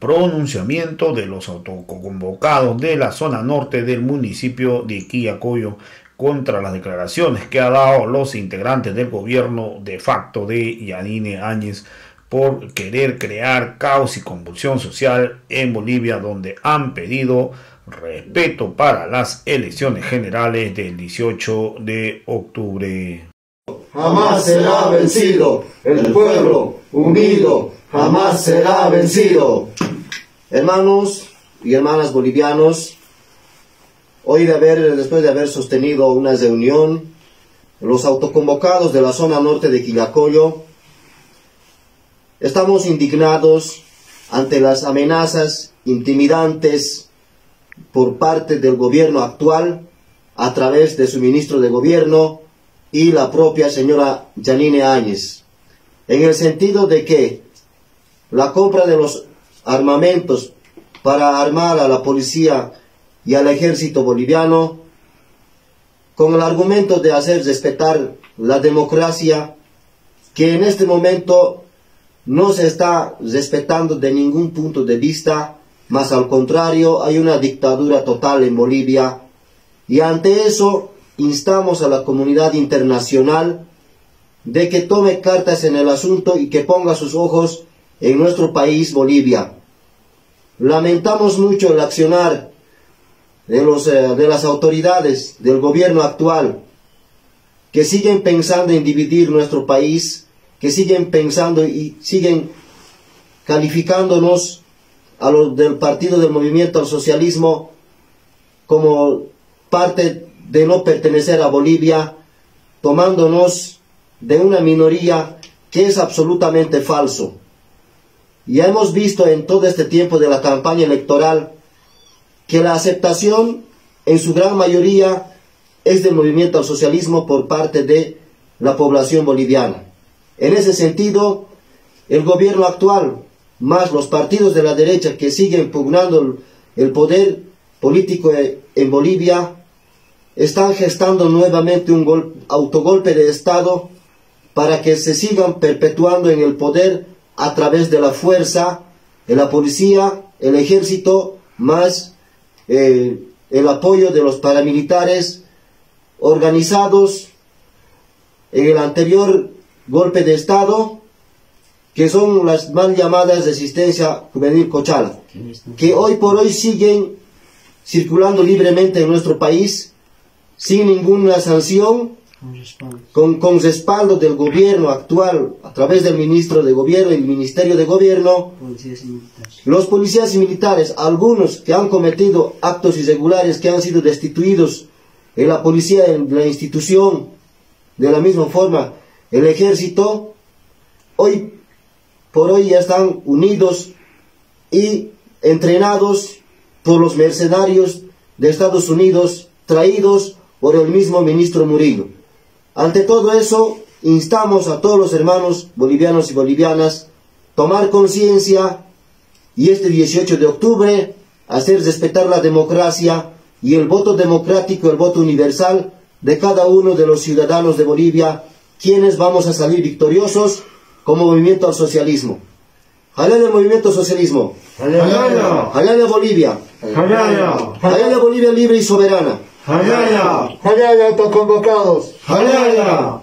pronunciamiento de los autoconvocados de la zona norte del municipio de Quillacoyo contra las declaraciones que ha dado los integrantes del gobierno de facto de Yanine Áñez por querer crear caos y convulsión social en Bolivia, donde han pedido respeto para las elecciones generales del 18 de octubre. Jamás será vencido el pueblo unido, jamás será vencido. Hermanos y hermanas bolivianos, hoy de haber, después de haber sostenido una reunión, los autoconvocados de la zona norte de Quillacoyo, estamos indignados ante las amenazas intimidantes por parte del gobierno actual a través de su ministro de gobierno y la propia señora Janine Áñez, en el sentido de que la compra de los armamentos para armar a la policía y al ejército boliviano, con el argumento de hacer respetar la democracia, que en este momento no se está respetando de ningún punto de vista, más al contrario, hay una dictadura total en Bolivia, y ante eso instamos a la comunidad internacional de que tome cartas en el asunto y que ponga sus ojos en nuestro país, Bolivia. Lamentamos mucho el accionar de, los, eh, de las autoridades del gobierno actual que siguen pensando en dividir nuestro país, que siguen pensando y siguen calificándonos a los del partido del movimiento al socialismo como parte de no pertenecer a Bolivia, tomándonos de una minoría que es absolutamente falso. Ya hemos visto en todo este tiempo de la campaña electoral que la aceptación en su gran mayoría es del movimiento al socialismo por parte de la población boliviana. En ese sentido, el gobierno actual, más los partidos de la derecha que siguen pugnando el poder político en Bolivia, están gestando nuevamente un autogolpe de Estado para que se sigan perpetuando en el poder a través de la fuerza, de la policía, el ejército, más eh, el apoyo de los paramilitares organizados en el anterior golpe de Estado, que son las mal llamadas resistencia juvenil Cochala, que hoy por hoy siguen circulando libremente en nuestro país sin ninguna sanción con, con respaldo del gobierno actual, a través del ministro de gobierno y el ministerio de gobierno, los policías y militares, algunos que han cometido actos irregulares, que han sido destituidos en la policía, en la institución, de la misma forma, el ejército, hoy por hoy ya están unidos y entrenados por los mercenarios de Estados Unidos, traídos por el mismo ministro Murillo. Ante todo eso, instamos a todos los hermanos bolivianos y bolivianas tomar conciencia y este 18 de octubre hacer respetar la democracia y el voto democrático, el voto universal de cada uno de los ciudadanos de Bolivia, quienes vamos a salir victoriosos como movimiento al socialismo. Jalale el movimiento socialismo. Jalale Bolivia. Jalale Bolivia libre y soberana. ¡Jalaya! ¡Jalaya, autoconvocados! ¡Jalaya!